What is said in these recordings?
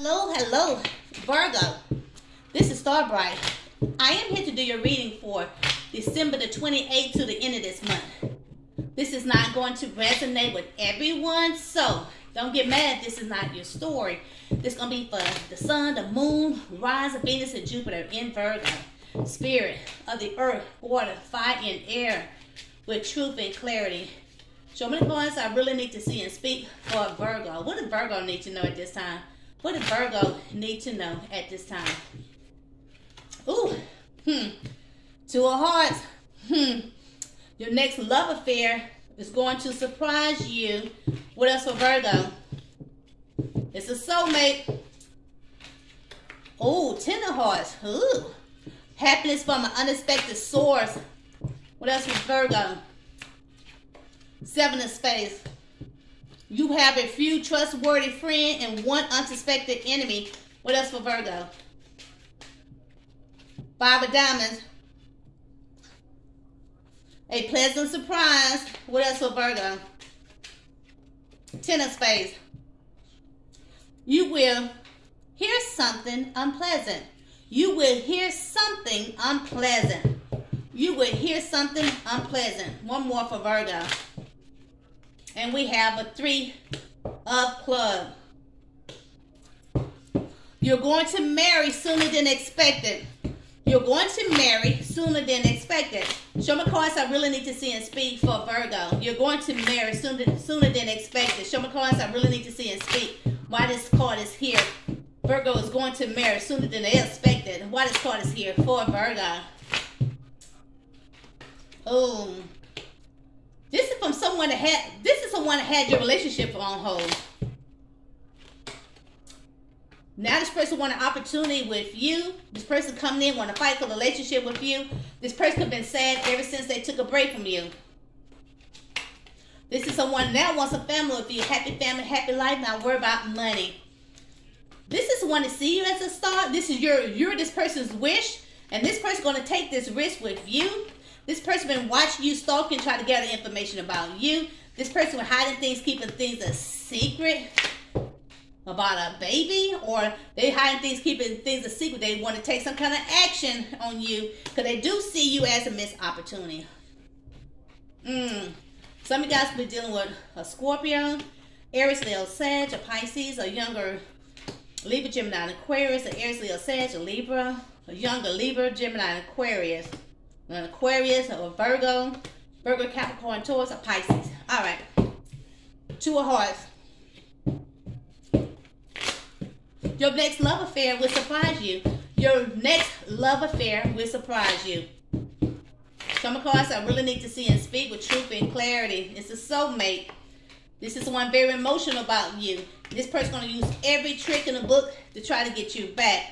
Hello, hello, Virgo. This is Starbright. I am here to do your reading for December the 28th to the end of this month. This is not going to resonate with everyone, so don't get mad this is not your story. This is going to be for the sun, the moon, rise of Venus, and Jupiter in Virgo. Spirit of the earth, water, fire, and air with truth and clarity. Show me the points I really need to see and speak for Virgo. What does Virgo need to know at this time? What does Virgo need to know at this time? Ooh, hmm. Two of hearts. Hmm. Your next love affair is going to surprise you. What else for Virgo? It's a soulmate. Oh, ten of hearts. Ooh. Happiness from an unexpected source. What else for Virgo? Seven of spades. You have a few trustworthy friend and one unsuspected enemy. What else for Virgo? Five of diamonds. A pleasant surprise. What else for Virgo? Ten of spades. You will hear something unpleasant. You will hear something unpleasant. You will hear something unpleasant. One more for Virgo. And we have a three of club. You're going to marry sooner than expected. You're going to marry sooner than expected. Show me cards I really need to see and speak for Virgo. You're going to marry sooner, sooner than expected. Show me cards I really need to see and speak. Why this card is here. Virgo is going to marry sooner than expected. Why this card is here for Virgo. Oh. This is from someone that had this is someone that had your relationship on hold. Now this person want an opportunity with you. This person coming in want to fight for a relationship with you. This person been sad ever since they took a break from you. This is someone that wants a family with you. Happy family, happy life. Not worry about money. This is one to see you as a star. This is your you're this person's wish, and this person's gonna take this risk with you. This person been watching you, stalking, trying to gather information about you. This person been hiding things, keeping things a secret about a baby, or they hiding things, keeping things a secret. They want to take some kind of action on you because they do see you as a missed opportunity. Mm. Some of you guys been dealing with a Scorpio, Aries, Leo, Sag, a Pisces, a younger Libra, Gemini, Aquarius, an Aries, Leo, Sag, a Libra, a younger Libra, Gemini, Aquarius an Aquarius or Virgo, Virgo, Capricorn, Taurus, or Pisces. All right. Two of hearts. Your next love affair will surprise you. Your next love affair will surprise you. Some cards I really need to see and speak with truth and clarity. It's a soulmate. This is one very emotional about you. This person's going to use every trick in the book to try to get you back.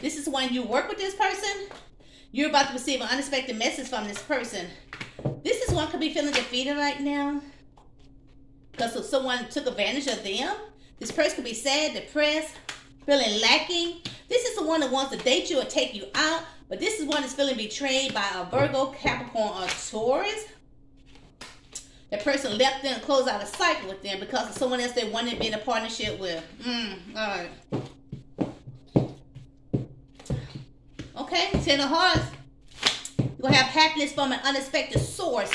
This is when you work with this person, you're about to receive an unexpected message from this person. This is one could be feeling defeated right now because someone took advantage of them. This person could be sad, depressed, feeling lacking. This is the one that wants to date you or take you out, but this is one that's feeling betrayed by a Virgo, Capricorn, or Taurus. That person left them closed out a cycle with them because of someone else they wanted to be in a partnership with. Mm, all right. Okay, Ten of Hearts. To have happiness from an unexpected source.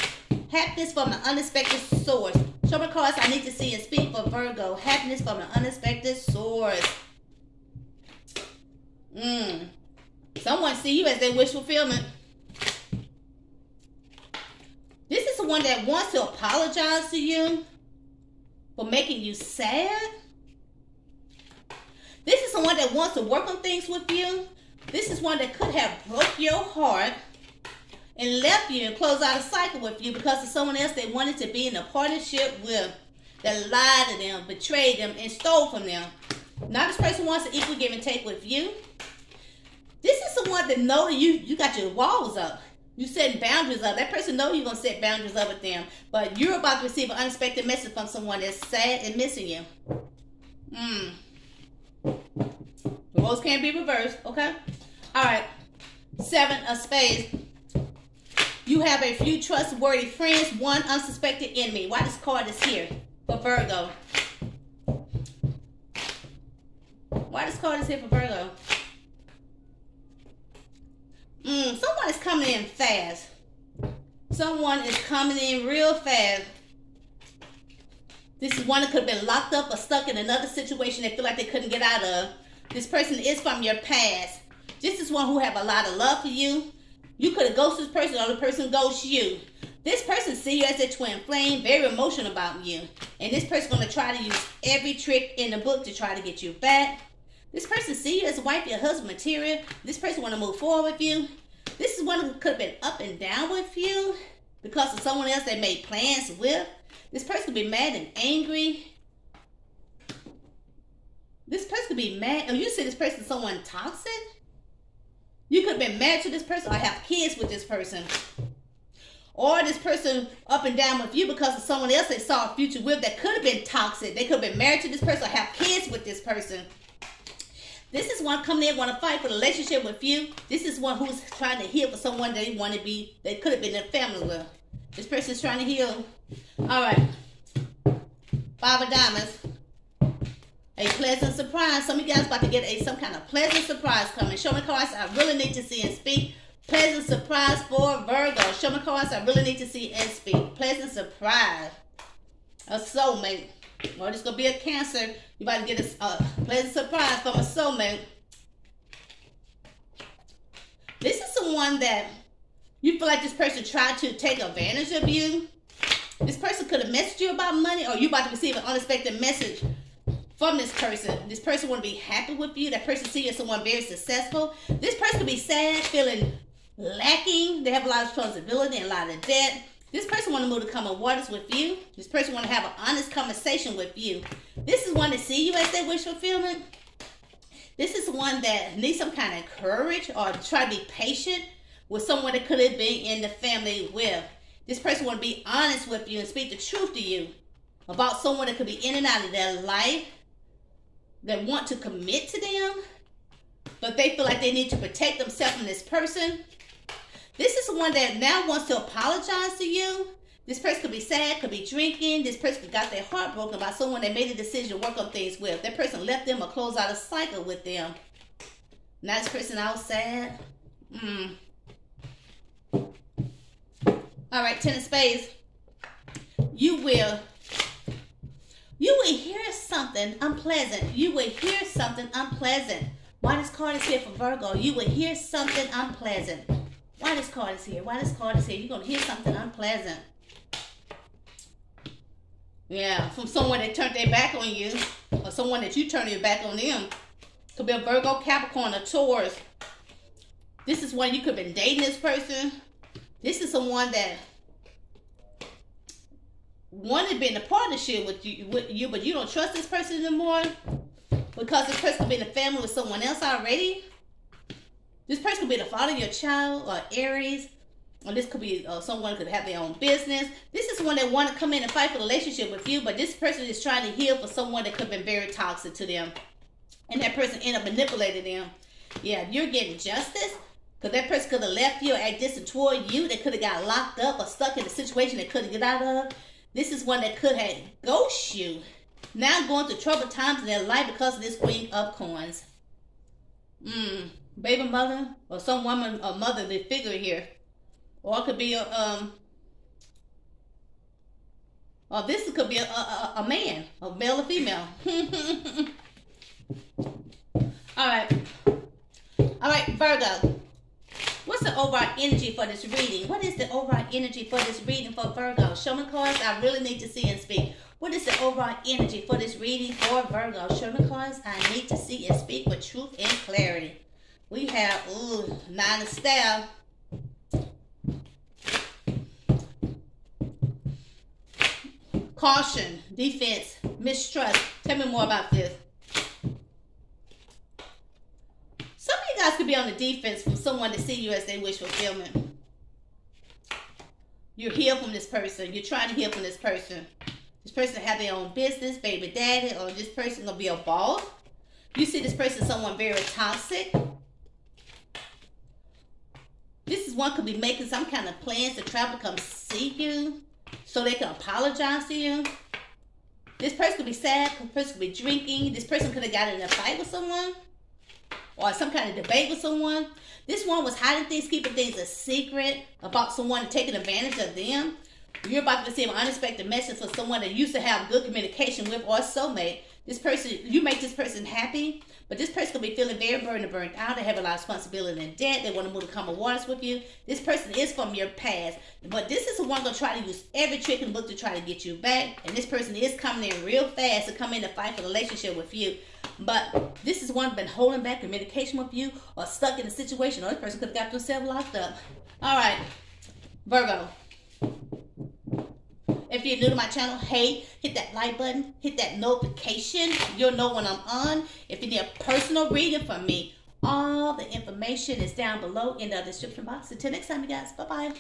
Happiness from an unexpected source. Show me cards I need to see and speak for Virgo. Happiness from an unexpected source. Mm. Someone see you as they wish fulfillment. This is the one that wants to apologize to you for making you sad. This is someone that wants to work on things with you. This is one that could have broke your heart and left you and closed out a cycle with you because of someone else they wanted to be in a partnership with that lied to them, betrayed them, and stole from them. Now this person wants to equal give and take with you. This is someone that know that you you got your walls up. You setting boundaries up. That person know you're gonna set boundaries up with them, but you're about to receive an unexpected message from someone that's sad and missing you. Hmm. The roles can't be reversed, okay? All right. Seven of spades. You have a few trustworthy friends, one unsuspected enemy. Why this card is here for Virgo? Why this card is here for Virgo? Mm, someone is coming in fast. Someone is coming in real fast. This is one that could have been locked up or stuck in another situation they feel like they couldn't get out of. This person is from your past. This is one who have a lot of love for you. You could have ghosted this person or the person ghosts you. This person see you as a twin flame, very emotional about you. And this person going to try to use every trick in the book to try to get you back. This person see you as a wife, your husband material. This person want to move forward with you. This is one who could have been up and down with you because of someone else they made plans with. This person could be mad and angry. This person could be mad. Oh, you see this person someone toxic? You could have been married to this person or have kids with this person. Or this person up and down with you because of someone else they saw a future with that could have been toxic. They could have been married to this person or have kids with this person. This is one coming in want to fight for the relationship with you. This is one who's trying to heal for someone they want to be, they could have been in family with. This person is trying to heal. All right. Five of diamonds. A pleasant surprise. Some of you guys about to get a some kind of pleasant surprise coming. Show me cards I really need to see and speak. Pleasant surprise for Virgo. Show me cards I really need to see and speak. Pleasant surprise. A soulmate. Or this gonna be a cancer. You about to get a, a pleasant surprise from a soulmate. This is someone that you feel like this person tried to take advantage of you. This person could have messaged you about money, or you about to receive an unexpected message from this person. This person want to be happy with you. That person see you as someone very successful. This person could be sad, feeling lacking. They have a lot of responsibility and a lot of debt. This person want to move to common waters with you. This person want to have an honest conversation with you. This is one to see you as their wish fulfillment. This is one that needs some kind of courage or try to be patient with someone that could have been in the family with. This person want to be honest with you and speak the truth to you about someone that could be in and out of their life that want to commit to them, but they feel like they need to protect themselves from this person. This is one that now wants to apologize to you. This person could be sad, could be drinking. This person got their heart broken by someone they made a decision to work on things with. That person left them or closed out a cycle with them. Now this person out sad. Hmm. All right, ten of spades. You will you will hear something unpleasant. You will hear something unpleasant. Why this card is here for Virgo? You will hear something unpleasant. Why this card is here? Why this card is here? You're going to hear something unpleasant. Yeah, from someone that turned their back on you. Or someone that you turned your back on them. Could be a Virgo, Capricorn, or Taurus. This is when you could have been dating this person. This is someone that wanted to be in a partnership with you, with you, but you don't trust this person anymore because this person could be in a family with someone else already. This person could be the father of your child or Aries, or this could be uh, someone could have their own business. This is one that want to come in and fight for relationship with you, but this person is trying to heal for someone that could have been very toxic to them, and that person end up manipulating them. Yeah, you're getting justice. Because that person could have left you or act distant toward you. They could have got locked up or stuck in a situation they couldn't get out of. This is one that could have ghost you. Now going through troubled times in their life because of this queen of coins. Hmm. Baby mother or some woman or motherly figure here. Or it could be a um or this could be a, a, a man, a male or female. All right. All right, Virgo. What's the overall energy for this reading? What is the overall energy for this reading for Virgo? Show me cards I really need to see and speak. What is the overall energy for this reading for Virgo? Show me cards I need to see and speak with truth and clarity. We have, ooh, nine of staff. Caution, defense, mistrust. Tell me more about this. Could be on the defense from someone to see you as they wish fulfillment. You're healed from this person. You're trying to heal from this person. This person have their own business, baby daddy, or this person gonna be a boss. You see this person someone very toxic. This is one could be making some kind of plans to travel to come see you so they can apologize to you. This person could be sad. This person could be drinking. This person could have gotten in a fight with someone or some kind of debate with someone. This one was hiding things, keeping things a secret about someone taking advantage of them. You're about to receive an unexpected message from someone that used to have good communication with or soulmate. This person, you make this person happy, but this person could be feeling very burdened and burnt out. They have a lot of responsibility and debt. They want to move to common waters with you. This person is from your past, but this is the one going to try to use every trick and book to try to get you back. And this person is coming in real fast to come in to fight for the relationship with you. But this is one been holding back communication with you or stuck in a situation, or this person could have got themselves locked up. All right, Virgo. If you're new to my channel, hey, hit that like button, hit that notification. You'll know when I'm on. If you need a personal reading from me, all the information is down below in the description box. Until next time, you guys. Bye-bye.